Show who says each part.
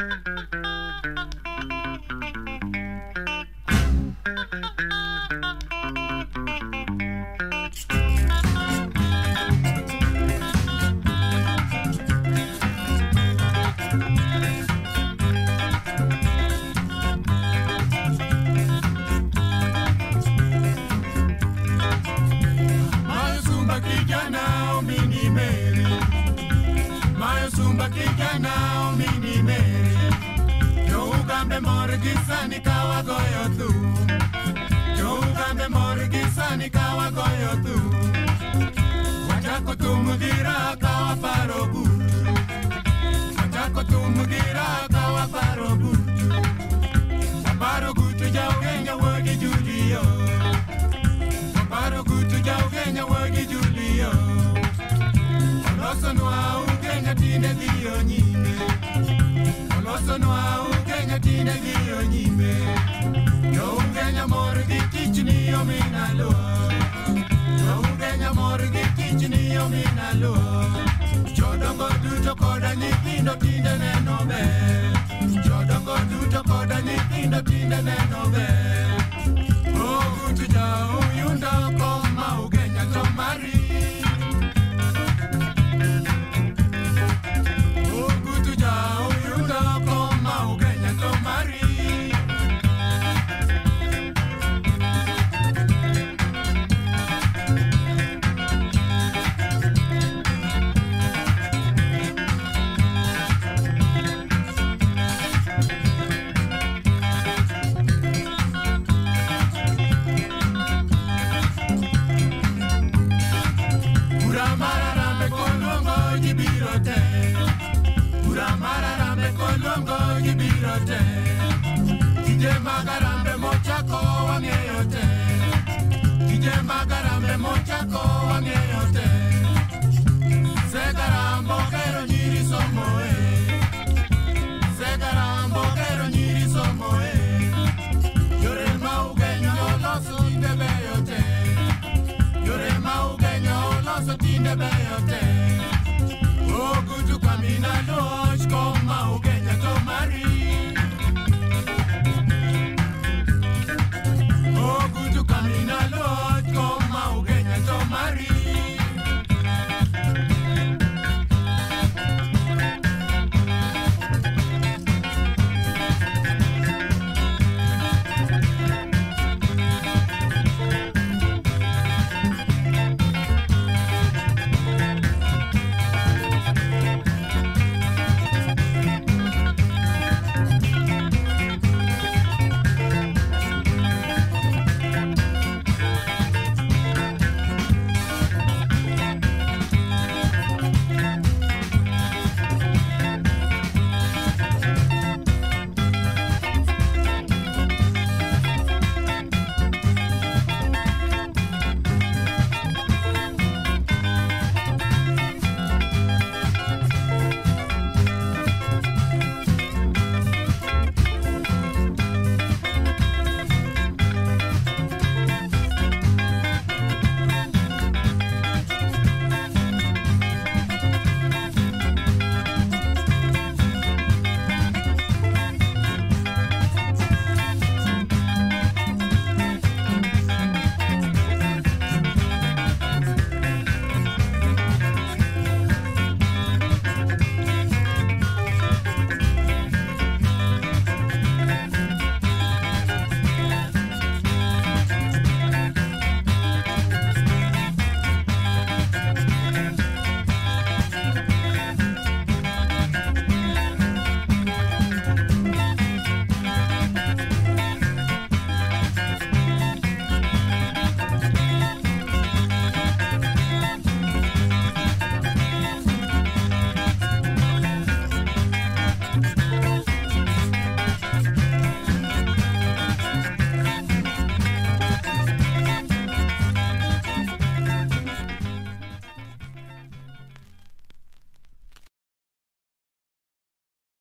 Speaker 1: Mayo Sumba kijana omini meri Mayo Sumba kijana omini meri. Jo Ugambe mor gi sani ka wagoyo thum Jo Ugambe mor gi sani ka wagoyo thum Wachako thum waparo butu Wachako thum gira ka dhi onyime olosonwa ukenya tinde dhi onyime yo ukenya mor gi tichni ominalo yo ukenya mor gi tichni ominalo jodongo duto koda nyithindo tinde neno ber. Jodongo duto koda nyithindo tinde neno ber. Kolongo gibiro te. Mochako wang'eyo te mochako wang'eyo te kero nyiri somo e. Segarambo kero nyiri somo e. Yore ma ugenya oloso tinde beyo te Yore ma ugenya oloso tinde beyo te Ogutu kamina Maria.